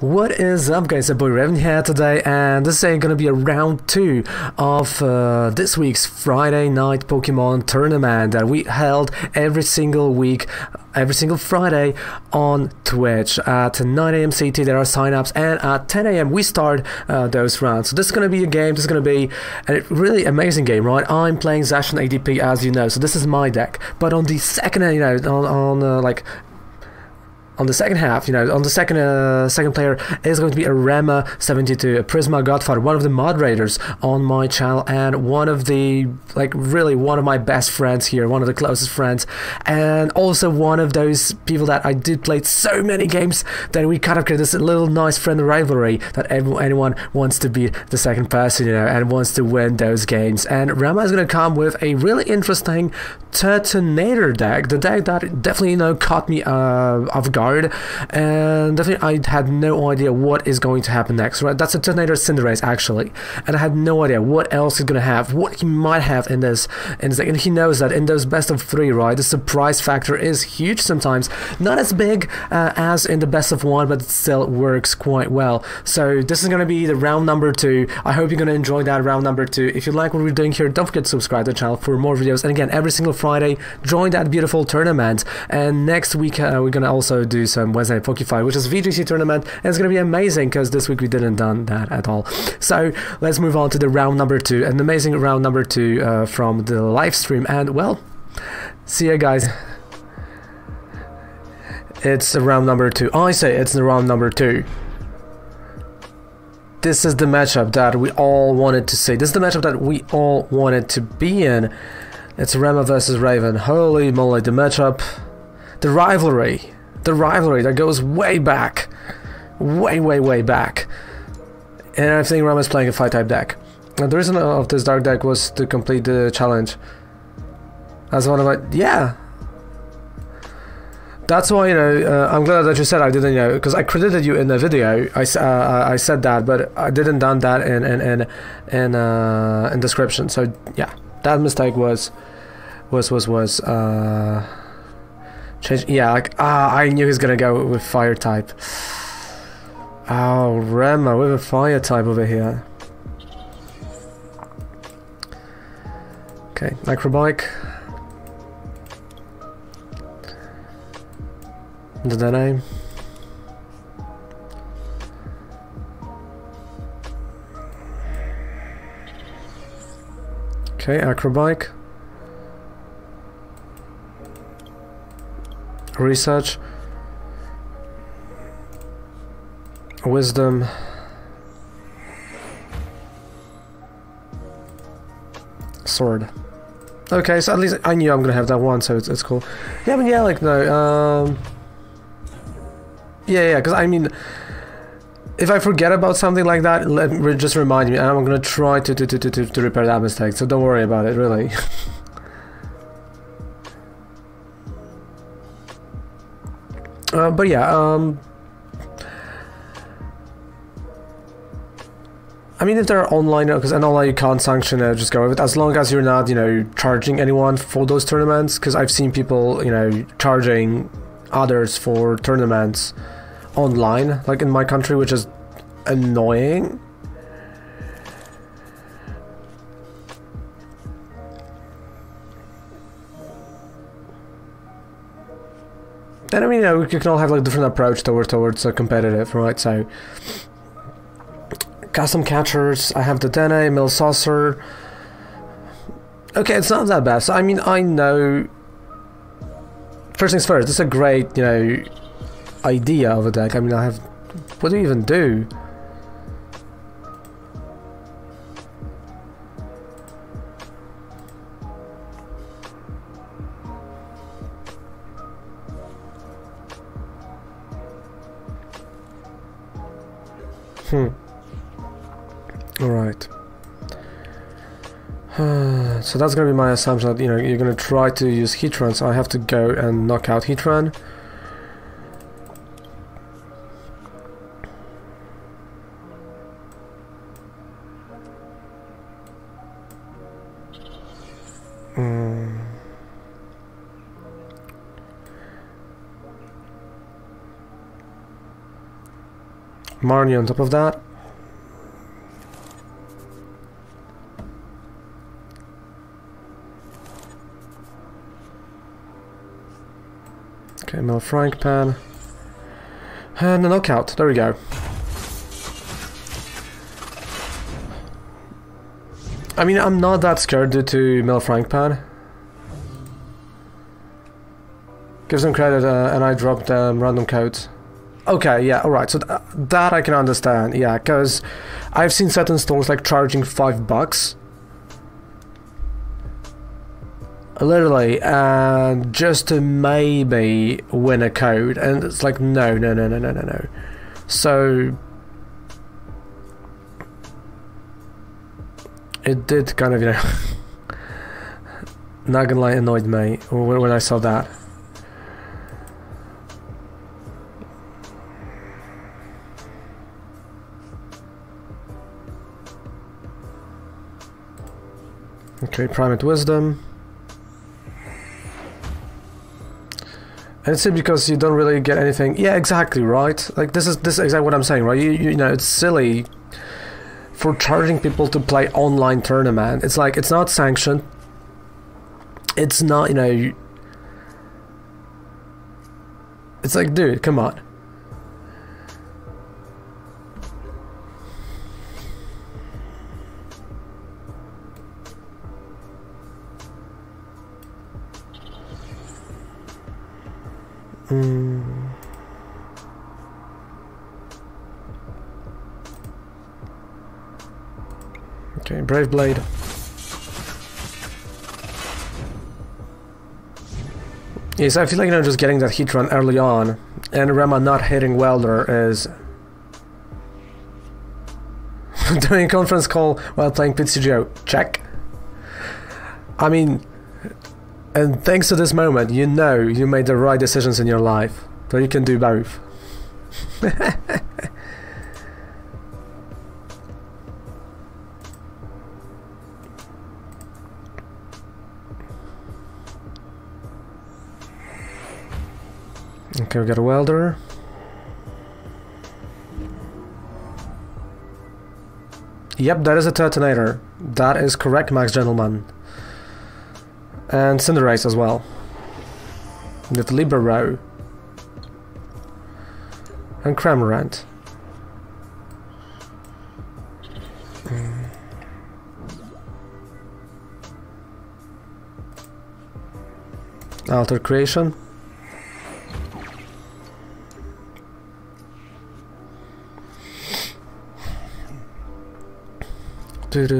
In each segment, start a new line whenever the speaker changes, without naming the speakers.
What is up guys, it's boy Raven here today and this is going to be a round 2 of uh, this week's Friday night Pokemon tournament that we held every single week, every single Friday on Twitch at 9am CT there are signups and at 10am we start uh, those rounds. So this is going to be a game, this is going to be a really amazing game, right? I'm playing Zacian ADP as you know, so this is my deck. But on the second, you know, on, on uh, like on the second half, you know, on the second uh, second player is going to be a Rema 72, a Prisma Godfather, one of the moderators on my channel, and one of the like really one of my best friends here, one of the closest friends, and also one of those people that I did play so many games that we kind of create this little nice friend rivalry that everyone, anyone wants to be the second person, you know, and wants to win those games. And Rema is going to come with a really interesting Turtonator deck, the deck that definitely you know caught me uh, off guard and definitely I had no idea what is going to happen next. Right, that's a Turtonator Cinderace actually, and I had no idea what else he's gonna have, what he might have in this. In this, and he knows that in those best of three, right, the surprise factor is huge sometimes. Not as big uh, as in the best of one, but it still works quite well. So this is gonna be the round number two. I hope you're gonna enjoy that round number two. If you like what we're doing here, don't forget to subscribe to the channel for more videos. And again, every single Friday, join that beautiful tournament. And next week uh, we're gonna also do some Wednesday PokeFight, which is VGC tournament, and it's going to be amazing because this week we didn't done that at all. So let's move on to the round number two, an amazing round number two uh, from the live stream, and well, see you guys. It's round number two. I say it's the round number two. This is the matchup that we all wanted to see. This is the matchup that we all wanted to be in. It's Rema versus Raven. Holy moly, the matchup, the rivalry the rivalry that goes way back. Way, way, way back. And I think Ram is playing a fight type deck. Now, the reason of this dark deck was to complete the challenge. As one of my. Yeah! That's why, you know, uh, I'm glad that you said I didn't, you know, because I credited you in the video. I, uh, I said that, but I didn't done that in in in in, uh, in description. So yeah, that mistake was was was was uh Change, yeah, like, ah, I knew he was gonna go with fire type. Oh, Rema with a fire type over here. Okay, Microbike. The name. Okay, Acrobike. Research, wisdom, sword. Okay, so at least I knew I'm gonna have that one, so it's, it's cool. Yeah, but yeah, like, no, um... Yeah, yeah, because I mean... If I forget about something like that, let just remind me, and I'm gonna try to, to, to, to, to repair that mistake, so don't worry about it, really. Uh, but yeah, um, I mean, if they're online, because I know you can't sanction it, just go with it. As long as you're not, you know, charging anyone for those tournaments, because I've seen people, you know, charging others for tournaments online, like in my country, which is annoying. Mean, you know, we can all have like different approach towards towards a competitive, right? So, custom catchers. I have the Dene, Milsaucer. Okay, it's not that bad. So I mean, I know. First things first. This is a great, you know, idea of a deck. I mean, I have. What do you even do? Hmm. Alright. so that's gonna be my assumption that you know you're gonna try to use Heatran, so I have to go and knock out Heatran. On top of that. Okay, Metal Frying Pan. And a knockout. There we go. I mean, I'm not that scared due to Metal Frying Pan. Give them credit, uh, and I dropped um, random codes. Okay, yeah, alright, so th that I can understand, yeah, because I've seen certain stores like charging five bucks. Literally, and just to maybe win a code, and it's like, no, no, no, no, no, no, no. So, it did kind of, you know, not gonna lie, annoyed me when I saw that. Okay, Primate Wisdom. And it's because you don't really get anything. Yeah, exactly, right? Like this is this is exactly what I'm saying, right? You, you, you know, it's silly for charging people to play online tournament. It's like it's not sanctioned. It's not, you know. It's like, dude, come on. Blade. Yes, I feel like you know just getting that Heatran early on, and Rema not hitting Welder is doing conference call while playing PTCGO. Check. I mean, and thanks to this moment, you know you made the right decisions in your life. So you can do both. a welder. Yep, that is a detonator. That is correct, Max Gentleman. And Cinderace as well. With Libero. And Cramorant. Altered Creation. But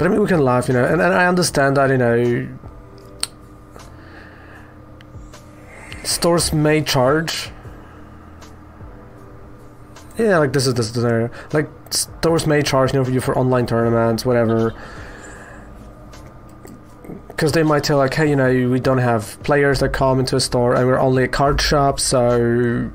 I mean, we can laugh, you know, and, and I understand that, you know, stores may charge. Yeah, like this is this scenario. Like stores may charge, you know, for you for online tournaments, whatever. Because they might tell like, hey, you know, we don't have players that come into a store, and we're only a card shop, so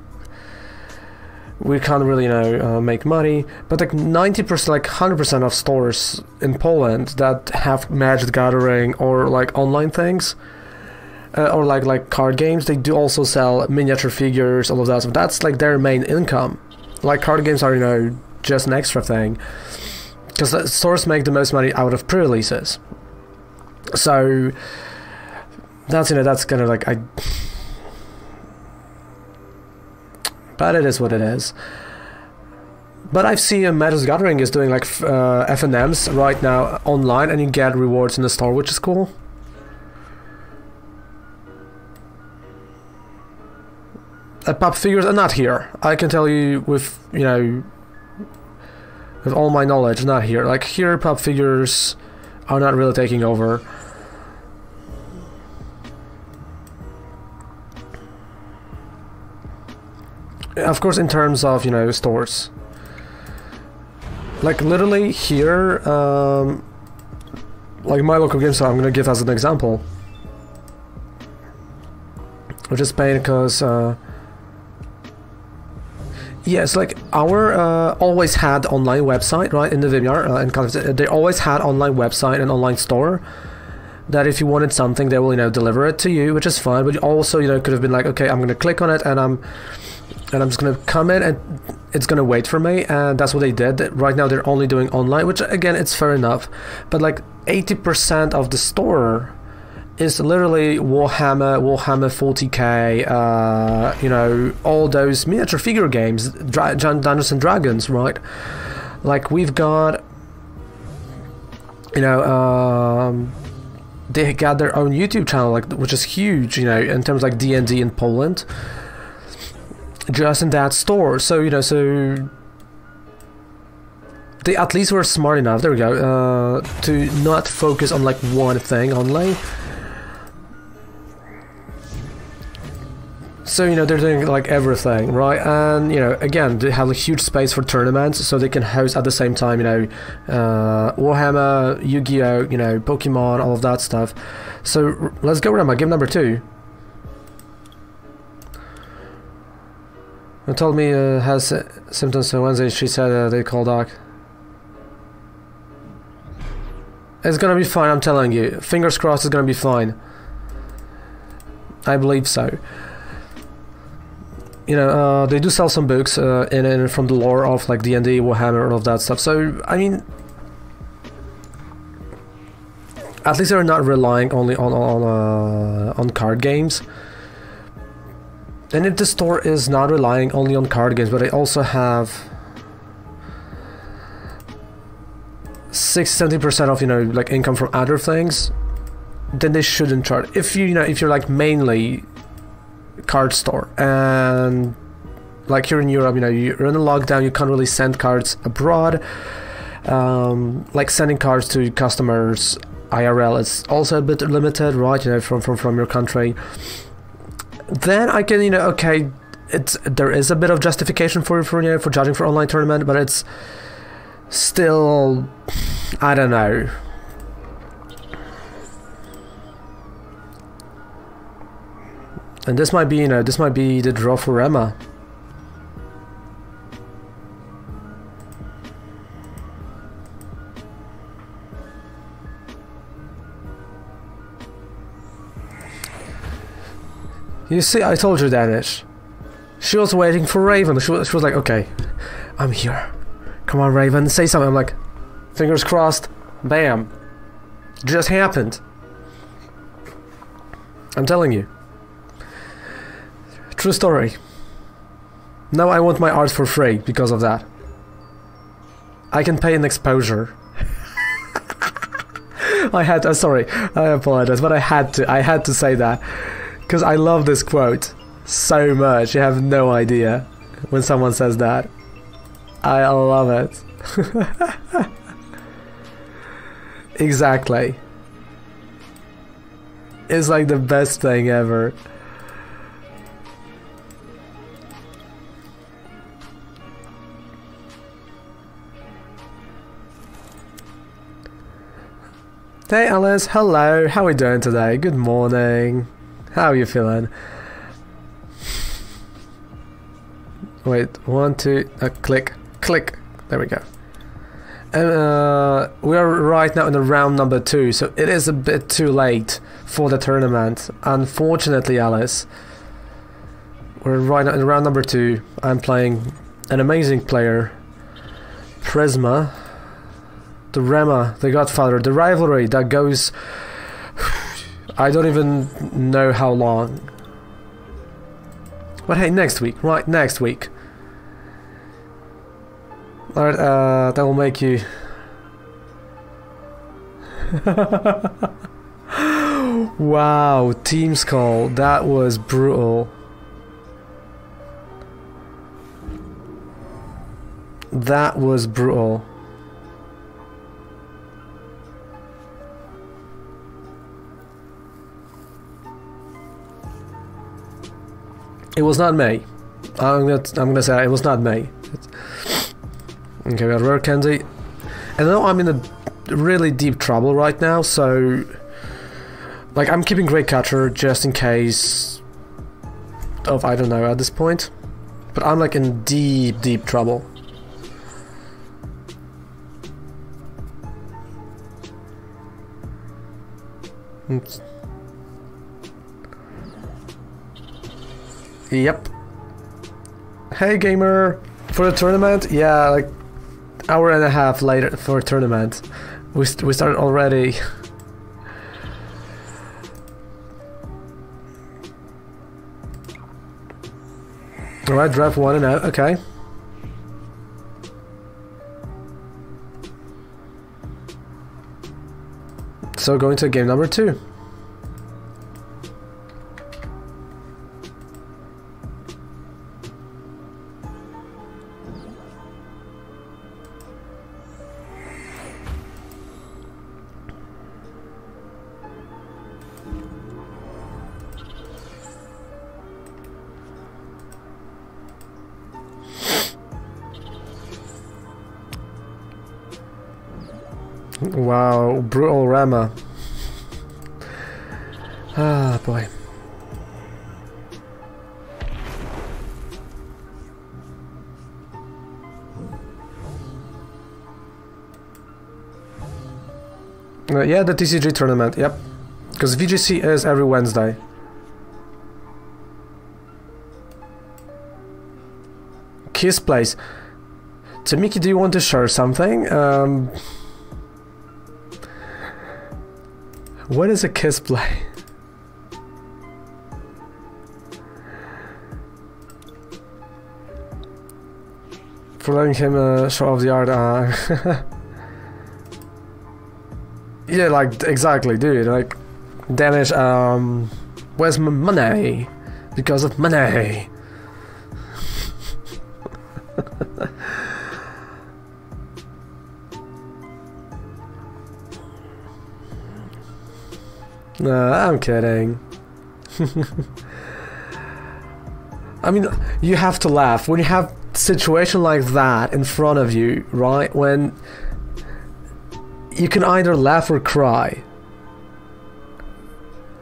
we can't really you know uh, make money. But like 90% like 100% of stores in poland that have magic gathering or like online things uh, or like like card games they do also sell miniature figures all of that so that's like their main income. Like card games are you know just an extra thing because stores make the most money out of pre-releases so that's you know that's kind of like i but it is what it is. But I've seen uh, Magic Gathering is doing like uh, FNMs right now online and you get rewards in the store, which is cool. Uh, pop figures are not here. I can tell you with, you know, with all my knowledge, not here. Like here, pop figures are not really taking over. Of course in terms of you know stores. Like literally here um, like my local game store I'm gonna give as an example. Which is pain because uh, yes like our uh, always had online website right in the Vimyar uh, and they always had online website and online store that if you wanted something, they will you know deliver it to you, which is fine. But also you know could have been like, okay, I'm gonna click on it and I'm and I'm just gonna come in and it's gonna wait for me, and that's what they did. Right now they're only doing online, which again it's fair enough, but like 80% of the store is literally Warhammer, Warhammer 40k, uh, you know, all those miniature figure games, Dra- Dungeons and Dragons, right? Like we've got, you know, um, they got their own YouTube channel, like which is huge, you know, in terms of like D and D in Poland, just in that store. So you know, so they at least were smart enough. There we go. Uh, to not focus on like one thing only So you know they're doing like everything, right? And you know again they have a huge space for tournaments, so they can host at the same time, you know, uh, Warhammer, Yu-Gi-Oh, you know, Pokemon, all of that stuff. So let's go Rema, game number two. Told me uh, has symptoms on Wednesday. She said uh, they called doc. It's gonna be fine. I'm telling you. Fingers crossed. It's gonna be fine. I believe so you know, uh, they do sell some books uh, in, in from the lore of like D and D, Warhammer, all of that stuff. So I mean, at least they're not relying only on on uh, on card games. And if the store is not relying only on card games, but they also have 60 percent of you know like income from other things, then they shouldn't charge. If you, you know if you're like mainly card store and like here in Europe, you know, you're in a lockdown, you can't really send cards abroad. Um, like sending cards to customers IRL is also a bit limited, right? You know, from from from your country. Then I can, you know, okay, it's there is a bit of justification for for you know for judging for online tournament, but it's still, I don't know. And this might be, you know, this might be the draw for Emma. You see, I told you, Danish. She was waiting for Raven. She was, she was like, okay, I'm here. Come on, Raven, say something. I'm like, fingers crossed. Bam. Just happened. I'm telling you. True story. Now I want my art for free because of that. I can pay an exposure. I had uh, sorry, I apologize, but I had to, I had to say that. Because I love this quote so much, you have no idea when someone says that. I love it. exactly. It's like the best thing ever. Hey Alice, hello, how are we doing today? Good morning. How are you feeling? Wait, one, two, click, click. There we go. And uh, we are right now in the round number two, so it is a bit too late for the tournament. Unfortunately, Alice. We're right now in round number two. I'm playing an amazing player, Prisma the Rema, the Godfather, the rivalry that goes. I don't even know how long. But hey, next week, right? Next week. Alright, uh, that will make you. wow, Team Skull, that was brutal. That was brutal. It was not me. I'm gonna, I'm gonna say it was not me. Okay, we got rare candy. And now I'm in a really deep trouble right now, so... Like, I'm keeping Great Catcher just in case of, I don't know, at this point. But I'm like in deep, deep trouble. Oops. Yep. Hey gamer, for the tournament? Yeah, like hour and a half later for a tournament. We st we started already. Alright, draft one and out, okay. So going to game number two. Wow, brutal Rama. Ah, boy. Uh, yeah, the TCG tournament, yep. Because VGC is every Wednesday. Kiss Place. Tamiki, do you want to share something? Um, what is a kiss play? For letting him uh, show off the art. Uh, yeah, like exactly, dude. Like, damage. Um, where's my money? Because of money. No, I'm kidding. I mean, you have to laugh when you have situation like that in front of you, right? When you can either laugh or cry.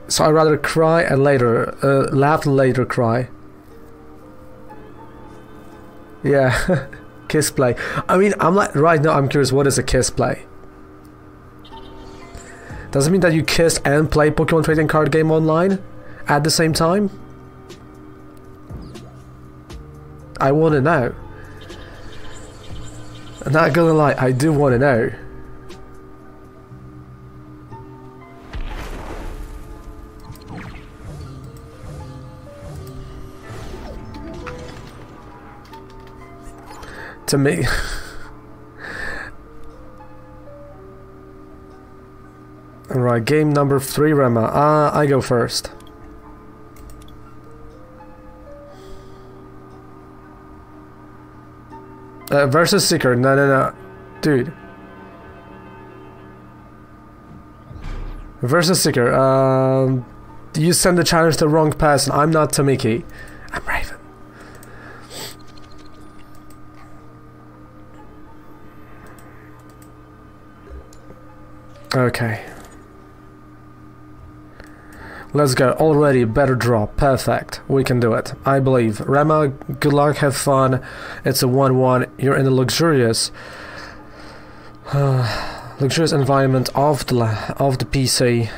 So I rather cry and later uh, laugh and later cry. Yeah, kiss play. I mean, I'm like right now. I'm curious. What is a kiss play? Does it mean that you kiss and play Pokemon trading card game online at the same time? I want to know. I'm not gonna lie, I do want to know. to me. Alright, game number three, Rema. Uh, I go first. Uh, versus Seeker. No, no, no. Dude. Versus Seeker. Um, you send the challenge to the wrong person. I'm not Tamiki. I'm Raven. Okay. Let's go. Already better draw. Perfect. We can do it. I believe. Rema, good luck. Have fun. It's a 1-1. You're in a luxurious... Uh, luxurious environment of the, of the PC.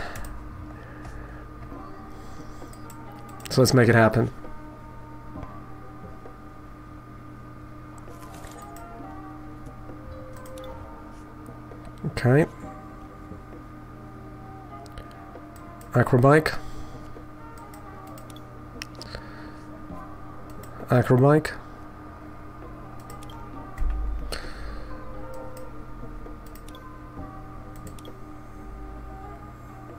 So let's make it happen. Okay. Acrobike. Acrobike.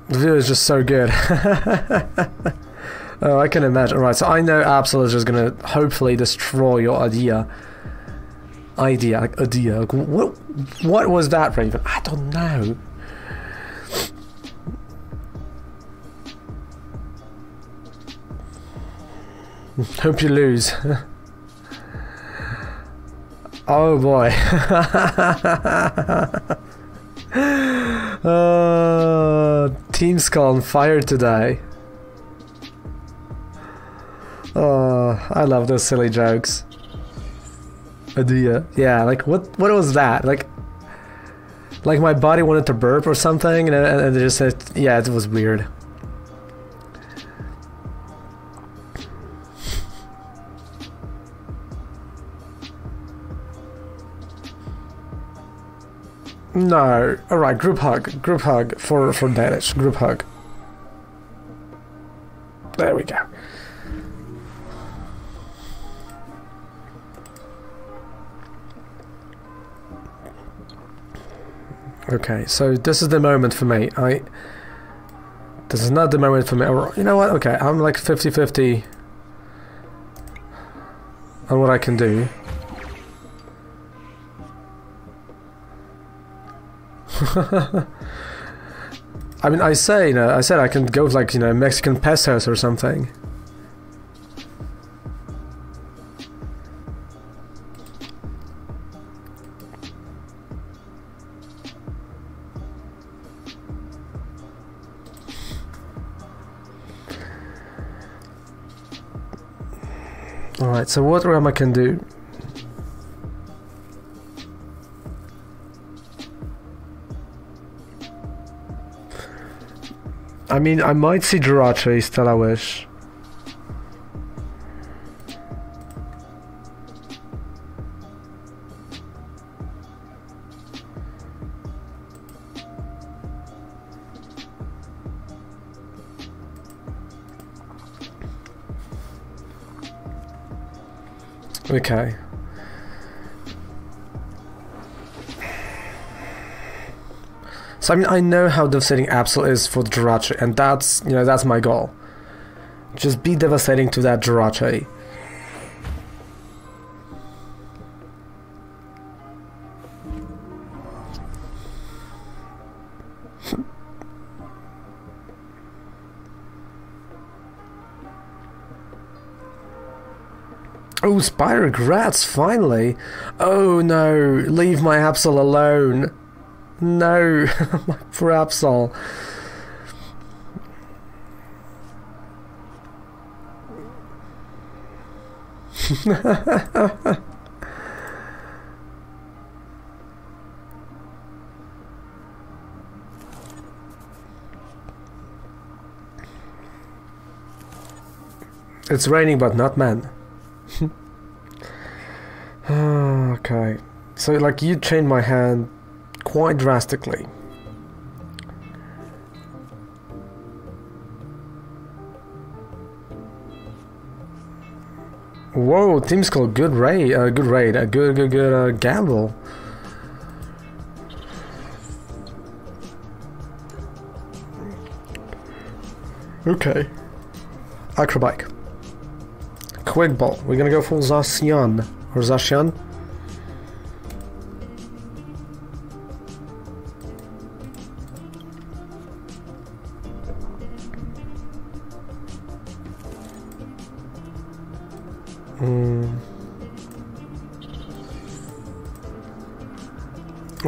The view is just so good. oh, I can imagine. Right, so I know Absol is just gonna hopefully destroy your idea. Idea, idea. What, what was that, Raven? I don't know. Hope you lose. oh boy. uh, Team Skull on fire today. Oh, I love those silly jokes. Idea. Yeah, like what what was that? Like like my body wanted to burp or something, and, and just said, yeah, it was weird. No. Alright, group hug. Group hug for, for Danish. Group hug. There we go. Okay, so this is the moment for me. I This is not the moment for me. You know what? Okay, I'm like 50-50 on what I can do. I mean, I say, you know, I said I can go with like, you know, Mexican pesos or something. Alright, so what realm I can do? I mean, I might see Jirachi, Stellar Wish. Okay. So I mean, I know how devastating Absol is for the Jirachi, and that's, you know, that's my goal. Just be devastating to that Jirachi. Oh, Spider Grats, finally! Oh no, leave my Absol alone! No, my poor Absol. it's raining, but not man. Ah, okay. So, like, you chained my hand quite drastically. Whoa, Team Skull, good raid, uh, good raid, a good, good, good uh, gamble. Okay. Acrobike. Quick ball. We're gonna go for Zacian. Or Zacian.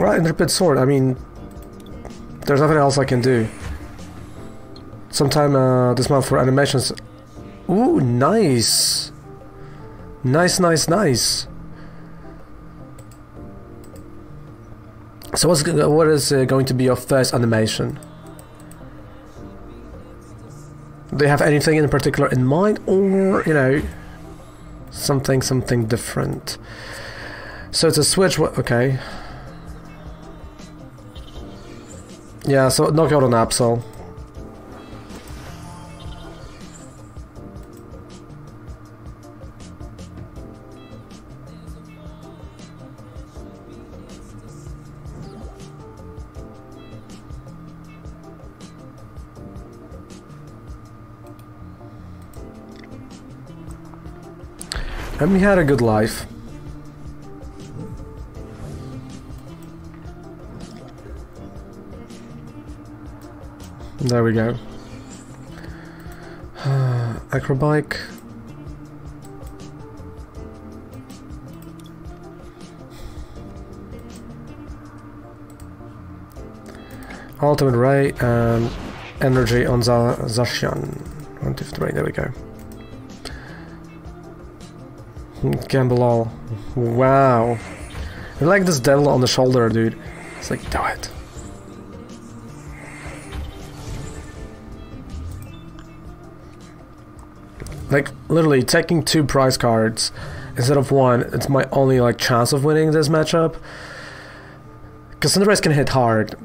Right, Intrepid Sword. I mean, there's nothing else I can do. Sometime uh, this month for animations. Ooh, nice. Nice, nice, nice. So what's what is uh, going to be your first animation? Do you have anything in particular in mind, or you know, something something different? So it's a switch. Okay. Yeah. So knockout on Absol. And we had a good life. There we go. Acrobike. Ultimate Ray and Energy on Zacian. One, two, three, there we go. Gamble all. Wow. I like this devil on the shoulder, dude. It's like, do it. Like, literally, taking two prize cards instead of one, it's my only, like, chance of winning this matchup. Because Cinderace can hit hard.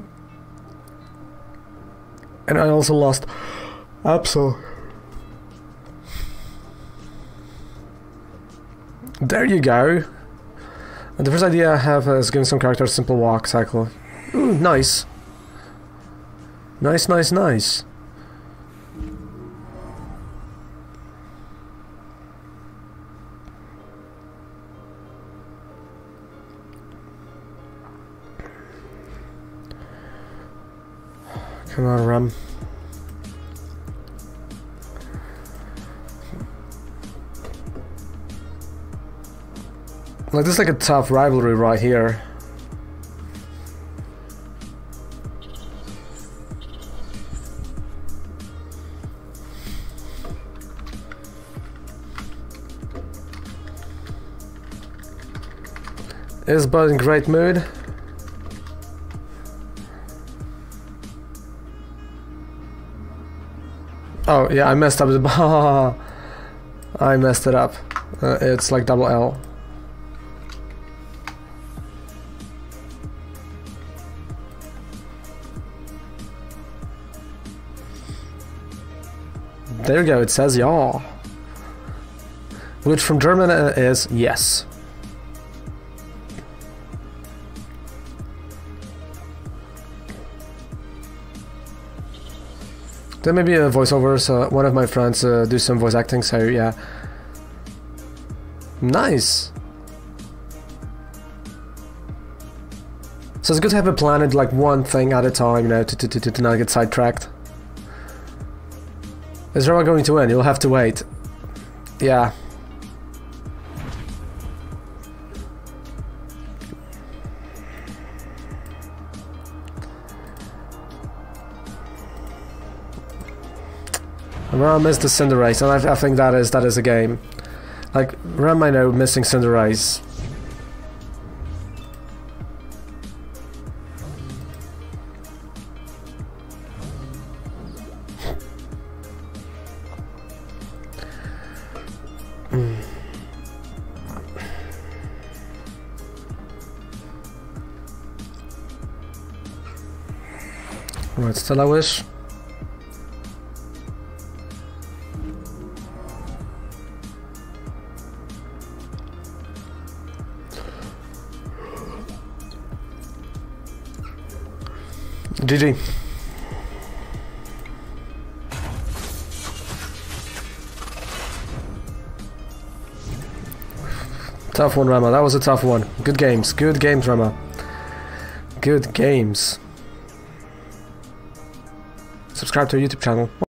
And I also lost Absol. There you go. And the first idea I have is giving some characters a simple walk cycle. Ooh, nice. Nice, nice, nice. Come on, Rum. Like, this is like a tough rivalry right here. Is Bud in great mood? Oh, yeah, I messed up the... I messed it up. Uh, it's like double L. There you go, it says y'all. Which from German is yes. There may be a voiceover, so one of my friends uh, do some voice acting, so yeah. Nice! So it's good to have a plan and like one thing at a time, you know, to, to, to, to not get sidetracked. Is Roma going to win? You'll have to wait. Yeah. Ram missed the Cinderace, and I, I, think that is that is a game. Like Ram, I know missing Cinderace hmm. Right, Stellar Wish. GG. Tough one, Rama. That was a tough one. Good games. Good games, Rama. Good games subscribe to our YouTube channel.